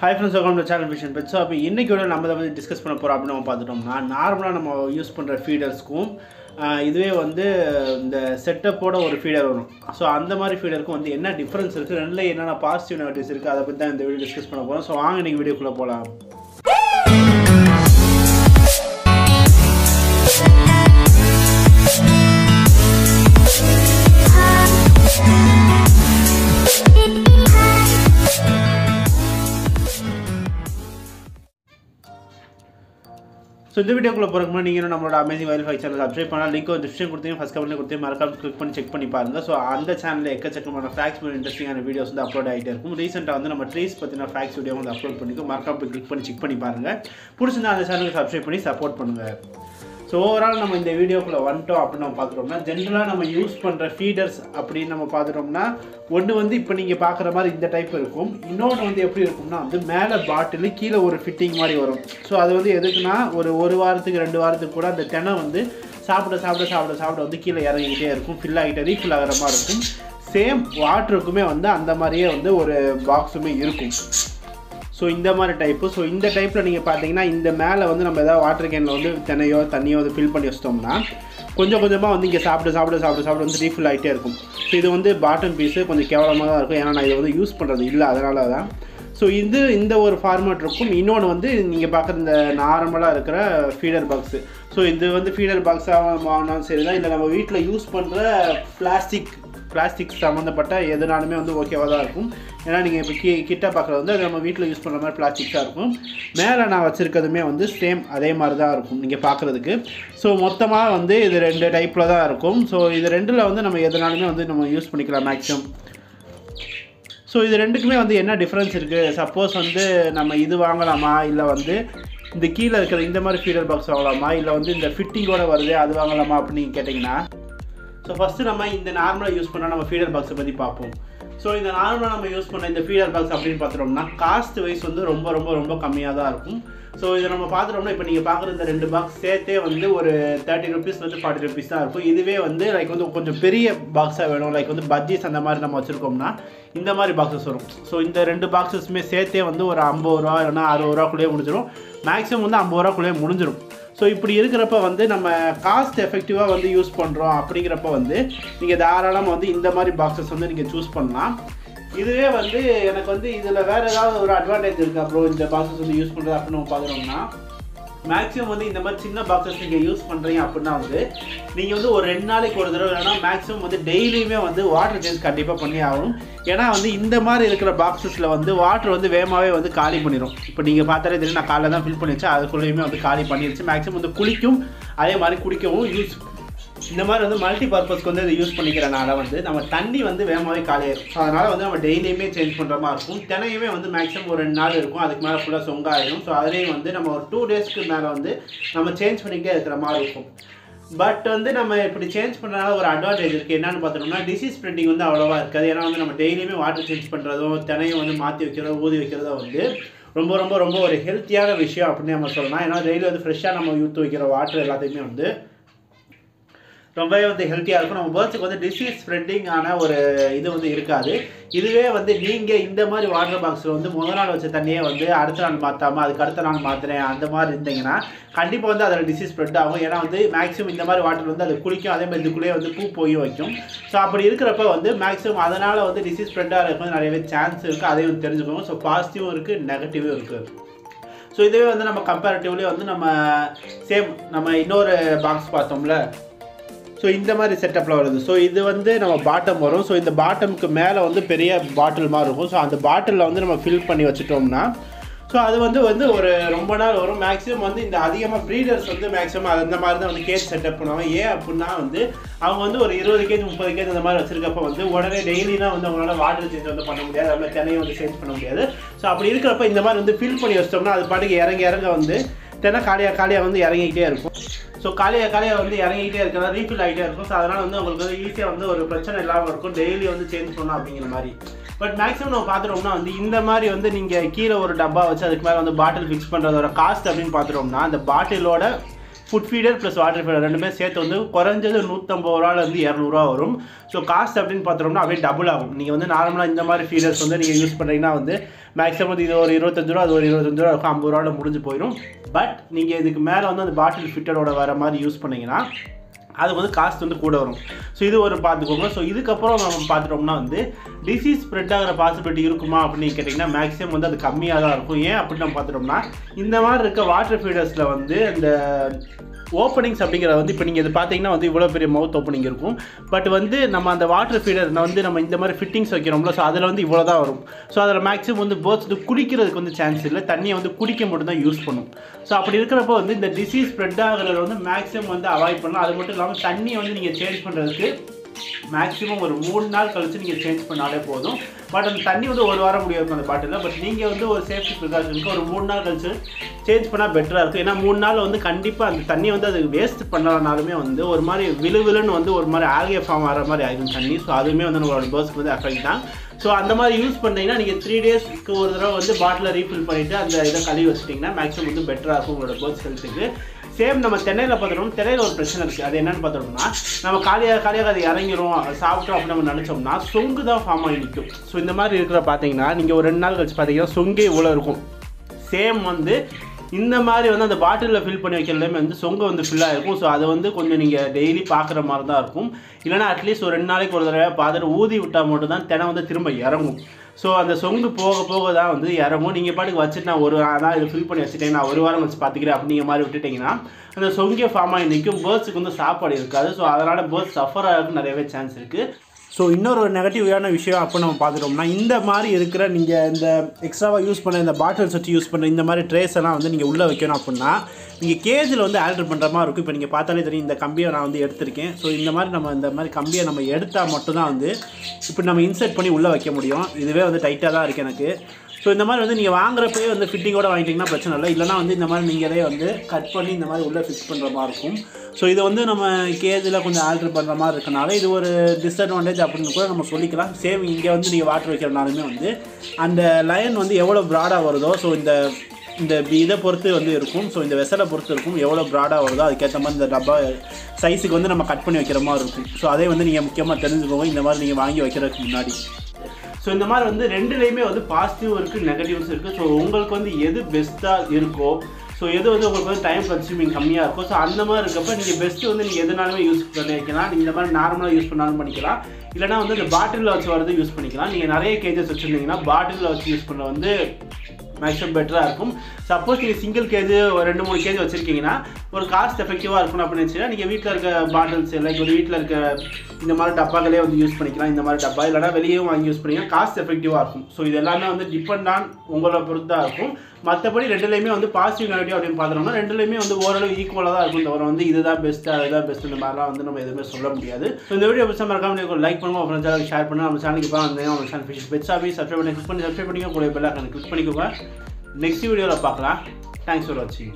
Hi friends welcome to channel vision pet so அப்போ இன்றைக்கி விட நம்ம வந்து டிஸ்கஸ் பண்ண போகிறோம் அப்படின்னு நம்ம பார்த்துட்டோம்னா நார்மலாக நம்ம யூஸ் பண்ணுற ஃபீடர்ஸ்க்கும் இதுவே வந்து இந்த செட்டப்போட ஒரு ஃபீடர் வரும். ஸோ அந்த மாதிரி ஃபீடருக்கும் வந்து என்ன டிஃப்ரென்ஸ் இருக்குது ரெண்டில் என்னென்ன பாசிட்டிவ் நெகட்டிவ்ஸ் இருக்குது அதை பற்றி தான் இந்த வீடியோ டிஸ்கஸ் பண்ண போகிறோம் ஸோ வாங்க இன்றைக்கி வீடியோக்குள்ளே போகலாம் ஸோ இந்த வீடியோக்குள்ளே போகிறக்கு முன்னாடி நீங்கள் நம்மளோட அமேசிங் வைல் சேனல் சப்ஸ்கிரைப் பண்ணால் லிங்க் ஒரு டிஸ்கிரிப்ஷன் கொடுத்தீங்க ஃபஸ்ட் கமெண்ட்ல கொடுத்தீங்க மறக்காம கிளிக் பண்ணி செக் பண்ணி பாருங்க. ஸோ அந்த சேனலில் எக்கச்சக்கமான ஃபேக்ஸ் இன்ட்ரெஸ்டிங்கான வீடியோஸ் வந்து அப்லோட் ஆகிட்டே இருக்கும். ரீசெண்டாக வந்து நம்ம ட்ரீஸ் பற்றின ஃபேக்ஸ் வீடியோ வந்து அப்லோட் பண்ணிக்கோ. மறக்காம கிளிக் பண்ணி செக் பண்ணி பாருங்கள் பிடிச்சிருந்தா அந்த சேனலுக்கு சப்ஸ்கிரைப் பண்ணி சப்போர்ட் பண்ணுங்கள் ஸோ ஓவரால் நம்ம இந்த வீடியோக்குள்ளே வந்துட்டோம் அப்படின்னு நம்ம பார்த்துட்டோம்னா ஜென்ரலாக நம்ம யூஸ் பண்ணுற ஃபீடர்ஸ் அப்படின்னு நம்ம பார்த்துட்டோம்னா ஒன்று வந்து இப்போ நீங்கள் பார்க்குற மாதிரி இந்த டைப் இருக்கும். இன்னொன்று வந்து எப்படி இருக்கும்னா வந்து மேலே பாட்டில் கீழே ஒரு ஃபிட்டிங் மாதிரி வரும். ஸோ அது வந்து எதுக்குன்னா ஒரு ஒரு வாரத்துக்கு ரெண்டு வாரத்துக்கு கூட அந்த தெனை வந்து சாப்பிட சாப்பிட சாப்பிட சாப்பிட வந்து கீழே இறங்கிக்கிட்டே இருக்கும். ஃபில் ஆகிட்டே ரீஃபில் ஆகிற மாதிரி இருக்கும். சேம் வாட்டருக்குமே வந்து அந்த மாதிரியே வந்து ஒரு பாக்ஸுமே இருக்கும். ஸோ இந்த மாதிரி டைப்பு ஸோ இந்த டைப்பில் நீங்கள் பார்த்தீங்கன்னா இந்த மேலே வந்து நம்ம ஏதாவது வாட்டர் கேனில் வந்து தினையோ தண்ணியோ வந்து ஃபில் பண்ணி வச்சிட்டோம்னா கொஞ்சம் கொஞ்சமாக வந்து இங்கே சாப்பிட்டு சாப்பிட சாப்பிட சாப்பிட வந்து ரீஃபில் ஆகிட்டே இருக்கும். ஸோ இது வந்து பாட்டம் பீஸு கொஞ்சம் கேவலமாக தான் இருக்கும். ஏன்னா நான் இதை வந்து யூஸ் பண்ணுறது இல்லை அதனால தான். ஸோ இது இந்த ஒரு ஃபார்மேட் இருக்கும். இன்னொன்று வந்து நீங்கள் பார்க்குற இந்த நார்மலாக இருக்கிற ஃபீடர் பாக்ஸு ஸோ இது வந்து ஃபீடர் பாக்ஸாக வாங்கினாலும் சரி தான் இல்லை நம்ம வீட்டில் யூஸ் பண்ணுற பிளாஸ்டிக் பிளாஸ்டிக் சம்மந்தப்பட்ட எதுனாலுமே வந்து ஓகேவாக தான் இருக்கும். ஏன்னா நீங்கள் இப்போ கி கிட்ட பார்க்குறது வந்து அது நம்ம வீட்டில் யூஸ் பண்ணுற மாதிரி பிளாஸ்டிக்ஸாக இருக்கும். மேலே நான் வச்சுருக்கிறதுமே வந்து சேம் அதே மாதிரி தான் இருக்கும் நீங்கள் பார்க்குறதுக்கு ஸோ மொத்தமாக வந்து இது ரெண்டு டைப்பில் தான் இருக்கும். ஸோ இது ரெண்டில் வந்து நம்ம எதுனாலுமே வந்து நம்ம யூஸ் பண்ணிக்கலாம் மேக்ஸிமம் ஸோ இது ரெண்டுக்குமே வந்து என்ன டிஃப்ரென்ஸ் இருக்குது சப்போஸ் வந்து நம்ம இது வாங்கலாமா? இல்லை வந்து இந்த கீழே இருக்கிற இந்த மாதிரி ஃபீடர் பாக்ஸ் வாங்கலாமா? இல்லை வந்து இந்த ஃபிட்டிங்கோட வருது அது வாங்கலாமா அப்படின்னு நீங்கள் கேட்டிங்கன்னா ஸோ ஃபஸ்ட்டு நம்ம இந்த நார்மலாக யூஸ் பண்ணால் நம்ம ஃபீடர் பாக்ஸை பற்றி பார்ப்போம். ஸோ இந்த நார்மலாக நம்ம யூஸ் பண்ண இந்த ஃபீடர் பாக்ஸ் அப்படின்னு பார்த்துட்டோம்னா காஸ்ட் வைஸ் வந்து ரொம்ப ரொம்ப ரொம்ப கம்மியாக தான் இருக்கும். ஸோ இதை நம்ம பார்த்துட்டோம்னா இப்போ நீங்கள் பார்க்குற இந்த ரெண்டு பாக்ஸ் சேர்த்தே வந்து ஒரு தேர்ட்டி ருபீஸ்லேருந்து ஃபார்ட்டி ருபீஸ் தான் இருக்கும். இதுவே வந்து லைக் வந்து கொஞ்சம் பெரிய பாக்ஸாக வேணும். லைக் வந்து பஜ்ஜீஸ் அந்த மாதிரி நம்ம வச்சுருக்கோம்னா இந்த மாதிரி பாக்ஸஸ் வரும். ஸோ இந்த ரெண்டு பாக்ஸஸுமே சேர்த்தே வந்து ஒரு ஐம்பது ரூபா இல்லைனா அறுபது ரூபாக்குள்ளேயே முடிஞ்சிடும் மேக்ஸிமம் வந்து ஐம்பது ரூபாக்குள்ளேயே முடிஞ்சிடும் ஸோ இப்படி இருக்கிறப்ப வந்து நம்ம காஸ்ட் எஃபெக்டிவாக வந்து யூஸ் பண்ணுறோம் அப்படிங்கிறப்ப வந்து நீங்கள் தாராளமாக வந்து இந்த மாதிரி பாக்ஸஸ் வந்து நீங்கள் சூஸ் பண்ணலாம். இதுவே வந்து எனக்கு வந்து இதில் வேறு ஏதாவது ஒரு அட்வான்டேஜ் இருக்கா ப்ரோ இந்த பாக்ஸஸ் வந்து யூஸ் பண்ணுறது அப்படின்னு நம்ம பார்க்குறோம்னா மேக்ஸிமம் வந்து இந்த மாதிரி சின்ன பாக்ஸஸ் நீங்கள் யூஸ் பண்ணுறீங்க அப்படின்னா வந்து நீங்கள் வந்து ஒரு ரெண்டு நாளைக்கு ஒரு தடவை வேணால் மேக்ஸிமம் வந்து டெய்லியுமே வந்து வாட்டர் சேஞ்ச் கண்டிப்பாக பண்ணி ஆகணும். ஏன்னா வந்து இந்த மாதிரி இருக்கிற பாக்ஸஸில் வந்து வாட்டர் வந்து வேகமாகவே வந்து காலி பண்ணிடும் இப்போ நீங்கள் பார்த்தாலே தெரியும் நான் காலைல தான் ஃபில் பண்ணி வச்சேன் அதுக்குள்ளேயுமே வந்து காலி பண்ணிடுச்சு மேக்ஸிமம் வந்து குளிக்கும் அதே மாதிரி குடிக்கவும் யூஸ் இந்த மாதிரி வந்து மல்டி பர்பஸ்க்கு வந்து இதை யூஸ் பண்ணிக்கிறனால வந்து நம்ம தண்ணி வந்து வேகமாகவே காலியாயிரும் ஸோ அதனால் வந்து நம்ம டெய்லியுமே சேஞ்ச் பண்ணுற மாதிரி இருக்கும். தினையுமே வந்து மேக்ஸிமம் ஒரு ரெண்டு நாள் இருக்கும். அதுக்கு மேலே ஃபுல்லாக சொங்காயிரும். ஸோ அதுலேயும் வந்து நம்ம ஒரு டூ டேஸ்க்கு மேலே வந்து நம்ம சேஞ்ச் பண்ணிக்கிட்டே இருக்கிற மாதிரி இருக்கும். பட் வந்து நம்ம இப்படி சேஞ்ச் பண்ணுறதுனால ஒரு அட்வான்டேஜ் இருக்குது என்னென்னு பார்த்தோம்னா டிசீஸ் ஸ்ப்ரெட்டிங் வந்து அவ்வளோவா இருக்காது. ஏன்னா வந்து நம்ம டெய்லியுமே வாட்டர் சேஞ்ச் பண்ணுறதும் தினையும் வந்து மாற்றி வைக்கிறதோ ஊதி வைக்கிறதோ வந்து ரொம்ப ரொம்ப ரொம்ப ஒரு ஹெல்த்தியான விஷயம் அப்படின்னு நம்ம சொல்லலாம். ஏன்னா டெய்லி வந்து ஃப்ரெஷ்ஷாக நம்ம ஊற்றி வைக்கிற வாட்டர் எல்லாத்தையுமே வந்து ரொம்பவே வந்து ஹெல்த்தியாக இருக்கும். நம்ம பேர்ட்ஸுக்கு வந்து டிசீஸ் ஸ்ப்ரெட்டிங்கான ஒரு இது வந்து இருக்காது. இதுவே வந்து நீங்கள் இந்த மாதிரி வாட்டர் பாக்ஸில் வந்து முதல் நாள் வச்ச தண்ணியை வந்து அடுத்த நாள் மாற்றாமல் அதுக்கு அடுத்த நாள் மாற்றுறேன் அந்த மாதிரி இருந்தீங்கன்னா கண்டிப்பாக வந்து அதில் டிசீஸ் ஸ்ப்ரெட் ஆகும். ஏன்னா வந்து மேக்ஸிமம் இந்த மாதிரி வாட்டர் வந்து அது குளிக்கும் அதே மாதிரி இதுக்குள்ளேயே வந்து பூ போய் வைக்கும். ஸோ அப்படி இருக்கிறப்ப வந்து மேக்ஸிமம் அதனால் வந்து டிசீஸ் ஸ்ப்ரெட் ஆகிறதுக்கு நிறையவே சான்ஸ் இருக்குது அதையும் வந்து தெரிஞ்சுக்கோங்க. ஸோ பாசிட்டிவும் இருக்குது நெகட்டிவும் இருக்குது ஸோ இதுவே வந்து நம்ம கம்பேரிட்டிவ்லி வந்து நம்ம சேம் நம்ம இன்னொரு பாக்ஸ் பார்த்தோம்ல. ஸோ இந்த மாதிரி செட்டப்பில் வருது. ஸோ இது வந்து நம்ம பாட்டம் வரும். ஸோ இந்த பாட்டமுக்கு மேலே வந்து பெரிய பாட்டில் மாதிரி இருக்கும். ஸோ அந்த பாட்டிலில் வந்து நம்ம ஃபில் பண்ணி வச்சுட்டோம்னா ஸோ அது வந்து வந்து ஒரு ரொம்ப நாள் வரும். மேக்ஸிமம் வந்து இந்த அதிகமாக ப்ரீடர்ஸ் வந்து மேக்ஸிமம் அந்த மாதிரி தான் வந்து கேஜ் செட்டப் பண்ணுவாங்க. ஏன் அப்படின்னா வந்து அவங்க வந்து ஒரு இருபது கேஜ் முப்பது கேஜ் அந்த மாதிரி வச்சிருக்கப்ப வந்து உடனே டெய்லினா வந்து அவங்களால வாட்டர் சேஞ்ச் வந்து பண்ண முடியாது. அதனால் சென்னையை வந்து சேஞ்ச் பண்ண முடியாது. ஸோ அப்படி இருக்கிறப்ப இந்த மாதிரி வந்து ஃபில் பண்ணி வச்சிட்டோம்னா அது பாட்டுக்கு இறங்க இறங்க வந்து தினை காலியாக காலியாக வந்து இறங்கிக்கிட்டே இருக்கும். ஸோ காலியாக காலியாக வந்து இறங்கிட்டே இருக்கிறதா ரீஃபில் ஆகிட்டே இருக்கும். ஸோ அதனால் வந்து உங்களுக்கு வந்து ஈஸியாக வந்து ஒரு பிரச்சனை இல்லாமல் இருக்கும். டெய்லி வந்து சேஞ்ச் பண்ணணும் அப்படிங்கிற மாதிரி. பட் மேக்ஸிமம் நம்ம பார்த்துட்டோம்னா வந்து இந்த மாதிரி வந்து நீங்கள் கீழே ஒரு டப்பா வச்சு அதுக்கு மேலே வந்து பாட்டில் ஃபிக்ஸ் பண்ணுறதோட காஸ்ட் அப்படின்னு பார்த்துட்டோம்னா அந்த பாட்டிலோட food feeder plus water feeder ரெண்டுமே சேர்த்து வந்து குறைஞ்சது நூற்றம்பது ரூபாலேருந்து இரநூறுவா வரும். ஸோ காஸ்ட் அப்படின்னு பார்த்தோம்னா அப்படியே டபுள் ஆகும். நீங்கள் வந்து நார்மலாக இந்த மாதிரி ஃபீடர்ஸ் வந்து நீங்கள் யூஸ் பண்ணுறீங்கன்னா வந்து மேக்ஸிமம் வந்து இது ஒரு இருபத்தஞ்சு ரூபா அது ஒரு இருபத்தஞ்சு ரூபா இருக்கும். ஐம்பது ரூபாவில் முடிஞ்சு போயிடும் பட் நீங்கள் இதுக்கு மேலே வந்து அந்த பாட்டில் ஃபிட்டரோட வர மாதிரி யூஸ் பண்ணிங்கன்னா அது வந்து காஸ்ட் வந்து கூட வரும். ஸோ இது ஒரு பார்த்துக்கோங்க. ஸோ இதுக்கப்புறம் நம்ம பார்த்துட்டோம்னா வந்து டிசீஸ் ஸ்ப்ரெட் ஆகிற பாசிபிலிட்டி இருக்குமா அப்படின்னு கேட்டிங்கன்னா மேக்ஸிமம் வந்து அது கம்மியாக தான் இருக்கும். ஏன் அப்படின்னு நம்ம பார்த்துட்டோம்னா இந்த மாதிரி இருக்க வாட்டர் ஃபீடர்ஸில் வந்து அந்த ஓப்பனிங்ஸ் அப்படிங்கிறத வந்து இப்போ நீங்கள் இது பார்த்தீங்கன்னா வந்து இவ்வளோ பெரிய மவுத் ஓப்பனிங் இருக்கும். பட் வந்து நம்ம அந்த வாட்டர் ஃபீடர் வந்து நம்ம இந்த மாதிரி ஃபிட்டிங்ஸ் வைக்கிறோம்ல ஸோ அதில் வந்து இவ்வளோ தான் வரும். ஸோ அதில் மேக்ஸிமம் வந்து பேர்ட்ஸ் வந்து குடிக்கிறதுக்கு வந்து சான்ஸ் இல்லை. தண்ணியை வந்து குடிக்க மட்டும் தான் யூஸ் பண்ணும். ஸோ அப்படி இருக்கிறப்போ வந்து இந்த டிசீஸ் ஸ்ப்ரெட் ஆகிறத வந்து மேக்ஸிமம் வந்து அவாய்ட் பண்ணலாம். அது மட்டும் இல்லாமல் தண்ணியை வந்து நீங்கள் சேஞ்ச் பண்ணுறதுக்கு மேக்ஸிமம் ஒரு மூணு நாள் கழித்து நீங்கள் சேஞ்ச் பண்ணாலே போதும். பட் அந்த தண்ணி வந்து ஒரு வாரம் முடியாது அந்த பாட்டில் பட் நீங்கள் வந்து ஒரு சேஃப்டி ப்ரிகாஷனுக்கு ஒரு மூணு நாள் கழிச்சு சேஞ்ச் பண்ணால் பெட்டராக இருக்கும். ஏன்னா மூணு நாள் வந்து கண்டிப்பாக அந்த தண்ணி வந்து அது வேஸ்ட் பண்ணலனாலுமே வந்து ஒரு மாதிரி விழு விழுன்னு வந்து ஒரு மாதிரி ஆல்கே ஃபார்ம் ஆகிற மாதிரி ஆகிடும் தண்ணி. ஸோ அதுவுமே வந்து நம்மளோட பேர்ஸ்க்கு வந்து அஃபெக்ட் தான். ஸோ அந்த மாதிரி யூஸ் பண்ணிங்கன்னா நீங்கள் த்ரீ டேஸ்க்கு ஒரு தடவை வந்து பாட்டிலை ரீஃபில் பண்ணிவிட்டு அந்த இதை கழுவி வச்சிட்டிங்கன்னா மேக்ஸிமம் வந்து பெட்டராக இருக்கும் உங்களோட பேர்ஸ் ஹெல்த்துக்கு சேம் நம்ம தென்னையில் பார்த்துட்டோம் தென்னையில் ஒரு பிரச்சனை இருக்குது அது என்னென்னு பார்த்தோம்னா நம்ம காலியாக காலியாக அது இறங்கிரும் சாப்பிட்டோம் அப்படின்னு நம்ம நினச்சோம்னா சொங்கு தான் ஃபார்ம் ஆகி நிற்கும் ஸோ இந்த மாதிரி இருக்கிற பார்த்தீங்கன்னா நீங்கள் ஒரு ரெண்டு நாள் கழிச்சு பார்த்தீங்கன்னா சொங்கே இவ்வளோ இருக்கும். சேம் வந்து இந்த மாதிரி வந்து அந்த பாட்டிலில் ஃபில் பண்ணி வைக்கிறதுலேயுமே வந்து சொங்க வந்து ஃபில்லாக இருக்கும் ஸோ அதை வந்து கொஞ்சம் நீங்கள் டெய்லி பார்க்குற மாதிரி தான் இருக்கும் இல்லைனா அட்லீஸ்ட் ஒரு ரெண்டு நாளைக்கு ஒரு தடவை பார்த்துட்டு ஊதி விட்டால் மட்டும் தான் தினம் வந்து திரும்ப இறங்கும். ஸோ அந்த சொங்கு போக போக தான் வந்து இறங்கும் நீங்கள் பாட்டுக்கு வச்சுட்டு நான் ஒரு நாள் இதை ஃபில் பண்ணி வச்சுட்டேன் நான் ஒரு வாரம் வச்சு பார்த்துக்கிறேன் அப்படிங்கிற மாதிரி விட்டுட்டிங்கன்னா அந்த சொங்கே ஃபார்ம் ஆகி நிற்கும் பேர்ட்ஸுக்கு வந்து சாப்பாடு இருக்காது. ஸோ அதனால் பேர்ட்ஸ் சஃபர் ஆகிறதுக்கு நிறையவே சான்ஸ் இருக்குது ஸோ இன்னொரு ஒரு நெகட்டிவான விஷயம் அப்போ நம்ம பார்த்துட்டோம்னா இந்த மாதிரி இருக்கிற நீங்கள் இந்த எக்ஸ்ட்ராவாக யூஸ் பண்ண இந்த பாட்டில்ஸ் வச்சு யூஸ் பண்ண இந்த மாதிரி ட்ரேஸ் எல்லாம் வந்து நீங்கள் உள்ளே வைக்கணும் அப்படின்னா நீங்கள் கேஜில் வந்து ஆல்டர் பண்ணுற மாதிரி இருக்கும். இப்போ நீங்கள் பார்த்தாலே தெரியும் இந்த கம்பியை நான் வந்து எடுத்திருக்கேன். ஸோ இந்த மாதிரி நம்ம இந்த மாதிரி கம்பியை நம்ம எடுத்தால் மட்டும்தான் வந்து இப்போ நம்ம இன்சர்ட் பண்ணி உள்ளே வைக்க முடியும். இதுவே வந்து டைட்டாக தான் இருக்குது எனக்கு. ஸோ இந்த மாதிரி வந்து நீங்கள் வாங்குறப்பே வந்து ஃபிட்டிங்கோட வாங்கிட்டீங்கன்னா பிரச்சனை இல்லை. இல்லைனா வந்து இந்த மாதிரி நீங்களே வந்து கட் பண்ணி இந்த மாதிரி உள்ளே ஃபிக்ஸ் பண்ணுற மாதிரி இருக்கும். ஸோ இது வந்து நம்ம கேஜில் கொஞ்சம் ஆல்ட்ரு பண்ணுற மாதிரி இருக்கனால இது ஒரு டிஸ்அட்வான்டேஜ் அப்படின்னு கூட நம்ம சொல்லிக்கலாம். சேம் இங்கே வந்து நீங்கள் வாட்டர் வைக்கிறனாலுமே வந்து அந்த லைன் வந்து எவ்வளோ ப்ராடாக வருதோ ஸோ இந்த இந்த இதை பொறுத்து வந்து இருக்கும். ஸோ இந்த வெசலை பொறுத்து இருக்கும் எவ்வளோ ப்ராடாக வருதோ அதுக்கேற்ற மாதிரி இந்த டப்பா சைஸுக்கு வந்து நம்ம கட் பண்ணி வைக்கிற மாதிரி இருக்கும். ஸோ அதே வந்து நீங்கள் முக்கியமாக தெரிஞ்சுக்கோங்க. இந்த மாதிரி நீங்கள் வாங்கி வைக்கிறதுக்கு முன்னாடி. ஸோ இந்த மாதிரி வந்து ரெண்டுலேயுமே வந்து பாசிட்டிவ் இருக்குது நெகட்டிவ்ஸ் இருக்குது ஸோ உங்களுக்கு வந்து எது பெஸ்ட்டாக இருக்கோ ஸோ எது வந்து உங்களுக்கு வந்து டைம் கன்சியூமிங் கம்மியாக இருக்கும் ஸோ அந்த மாதிரி இருக்கப்ப நீங்கள் பெஸ்ட்டு வந்து நீங்கள் எதுனாலுமே யூஸ் பண்ணி வைக்கலாம் நீங்கள் இந்த மாதிரி நார்மலாக யூஸ் பண்ணாலும் பண்ணிக்கலாம். இல்லைனா வந்து இந்த பாட்டிலில் வச்சு வரது யூஸ் பண்ணிக்கலாம். நீங்கள் நிறைய கேஜஸ் வச்சுருந்தீங்கன்னா பாட்டிலில் வச்சு யூஸ் பண்ண வந்து மேக்ஸிமம் பெட்டராக இருக்கும். சப்போஸ் நீங்கள் சிங்கிள் கேஜ் ஒரு ரெண்டு மூணு கேஜ் வச்சுருக்கீங்கன்னா ஒரு காஸ்ட் எஃபெக்டிவாக இருக்கணும் அப்படின்னு வச்சுன்னா நீங்கள் வீட்டில் இருக்க பாட்டில்ஸ் இல்லை ஒரு வீட்டில் இருக்க இந்த மாதிரி டப்பாக்களே வந்து யூஸ் பண்ணிக்கலாம் இந்த மாதிரி டப்பா இல்லைனா வெளியே வாங்கி யூஸ் பண்ணிக்கலாம். காஸ்ட் எஃபெக்டிவாக இருக்கும். ஸோ இது எல்லாமே வந்து டிபெண்ட் ஆன் உங்களை பொறுத்து தான் இருக்கும். மற்றபடி ரெண்டுலேயுமே வந்து பாசிட்டிவ் நெகட்டிவ் அப்படின்னு பார்த்தோம்னா ரெண்டுலேயுமே வந்து ஓரளவு ஈக்குவலாக தான் இருக்கும் தவிர வந்து இதுதான் பெஸ்ட்டு அதுதான் பெஸ்ட் இந்த மாதிரிலாம் வந்து நம்ம எதுவுமே சொல்ல முடியாது. ஸோ இந்த வீடியோ பெஸ்ட்டாக மறக்காம நீங்கள் லைக் பண்ணுவோம் அப்புறம் சேனல் ஷேர் பண்ணுவோம் நம்ம சேனலுக்கு இப்போ வந்து நம்ம channel fish pets office subscribe பண்ணி கிளிக் பண்ணி சப்ஸ்கிரைப் பண்ணிக்கோ கூட பெல்லாக கிளிக் பண்ணிக்கோங்க. நெக்ஸ்ட் வீடியோவில் பார்க்கலாம். தேங்க்ஸ் ஃபார் வாட்சிங்